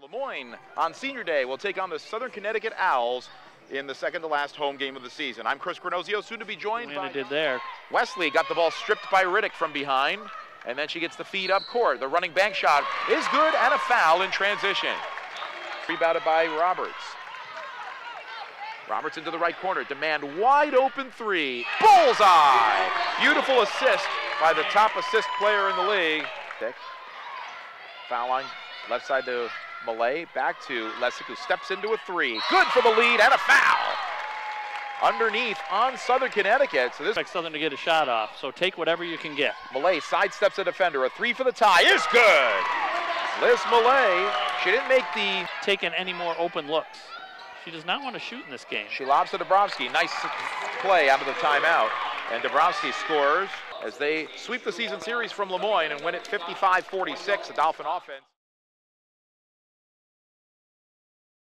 Le Moyne on senior day will take on the Southern Connecticut Owls in the second to last home game of the season. I'm Chris Granozio, soon to be joined Atlanta by did there. Wesley. Got the ball stripped by Riddick from behind, and then she gets the feed up court. The running bank shot is good and a foul in transition. Rebounded by Roberts. Roberts into the right corner. Demand wide open three. Bullseye! Beautiful assist by the top assist player in the league. Foul line. Left side to Malay. Back to Lessig, who steps into a three. Good for the lead and a foul. Underneath on Southern Connecticut. So this Expect Southern to get a shot off, so take whatever you can get. Malay sidesteps a defender. A three for the tie is good. Liz Malay. She didn't make the. Taking any more open looks. She does not want to shoot in this game. She lobs to Dabrowski. Nice play out of the timeout. And Dabrowski scores as they sweep the season series from Le Moyne and win it 55 46. The Dolphin offense.